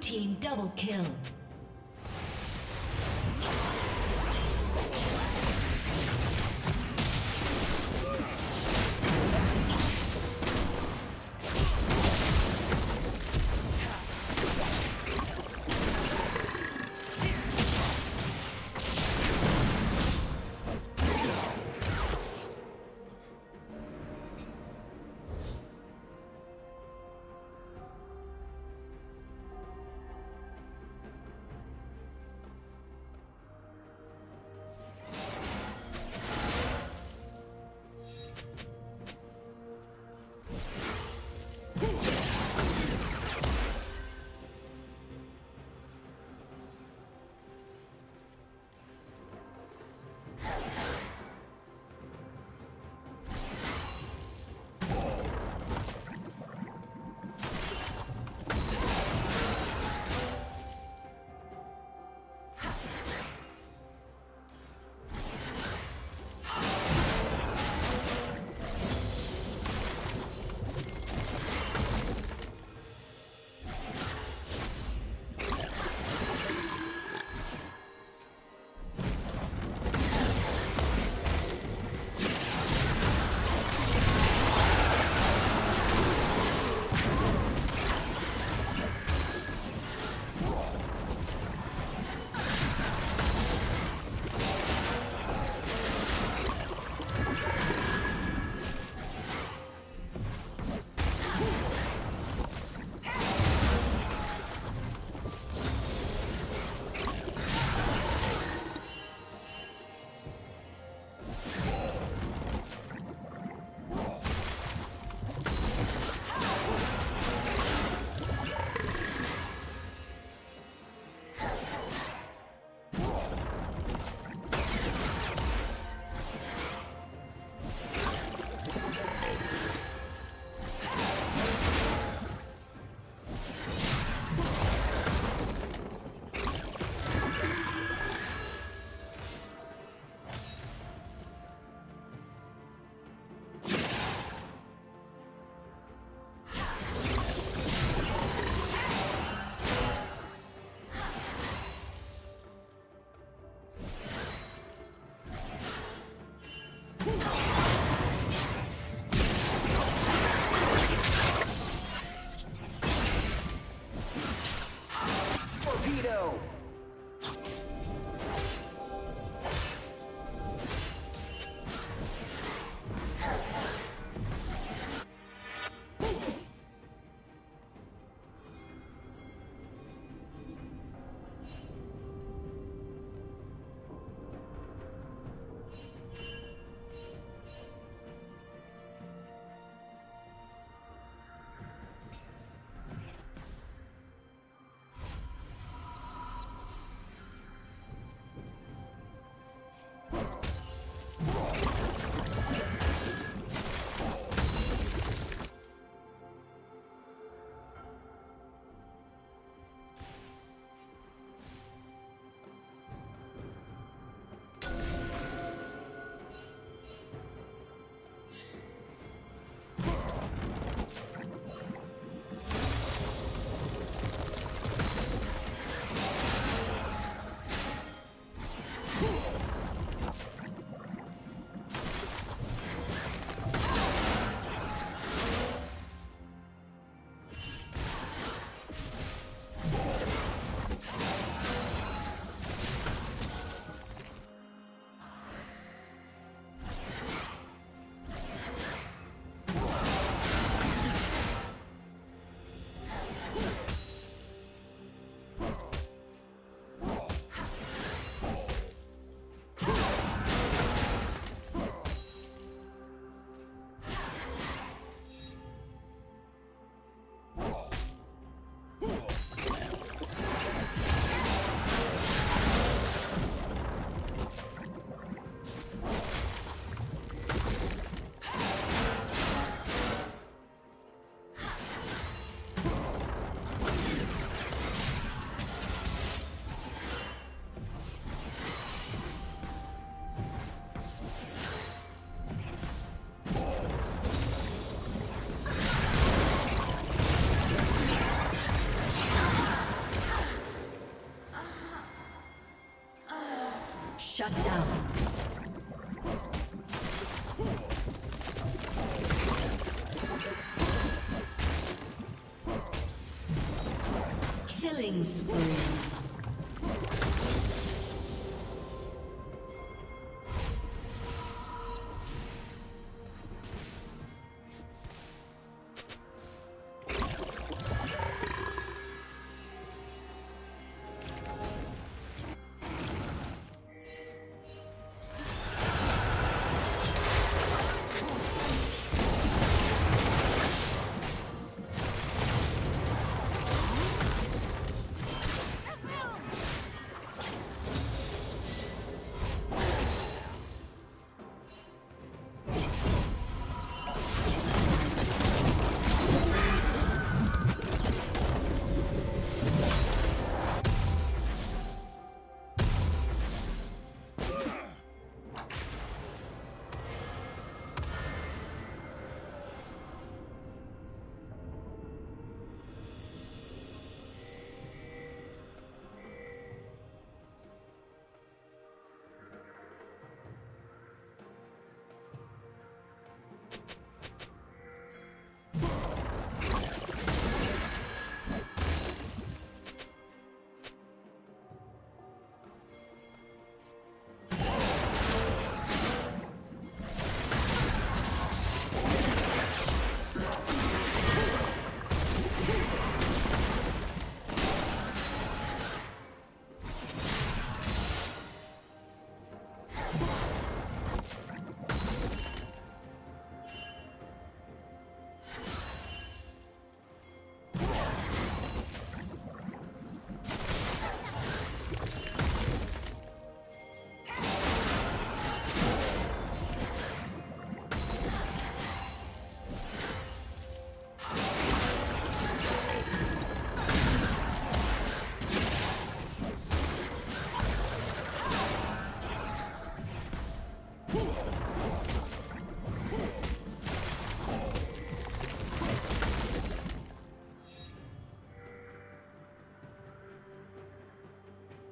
team double kill. Shut down.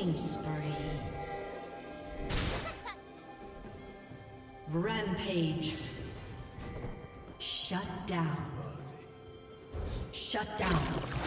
Killing spree. Rampage. Shut down. Shut down.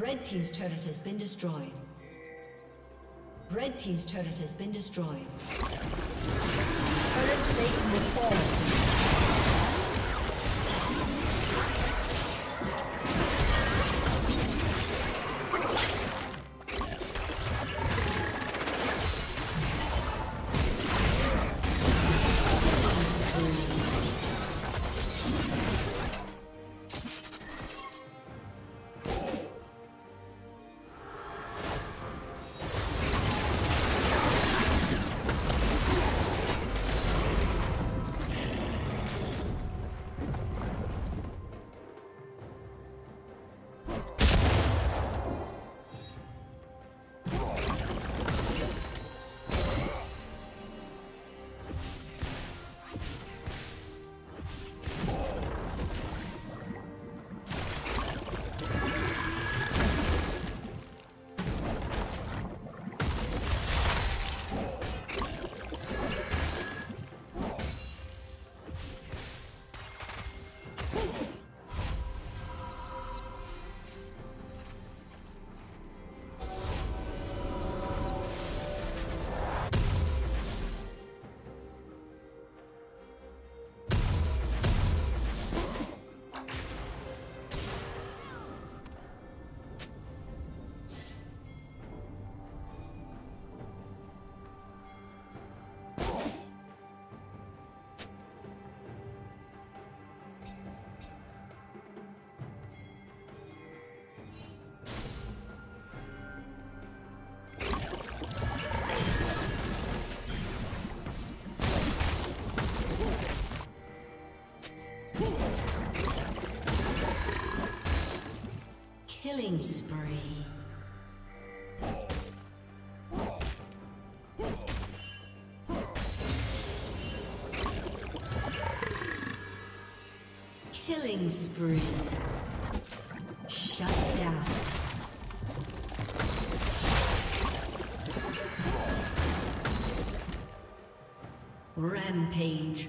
Red Team's turret has been destroyed. Red Team's turret has been destroyed. Turret plate will fall. Killing spree. Killing spree. Shut down. Rampage.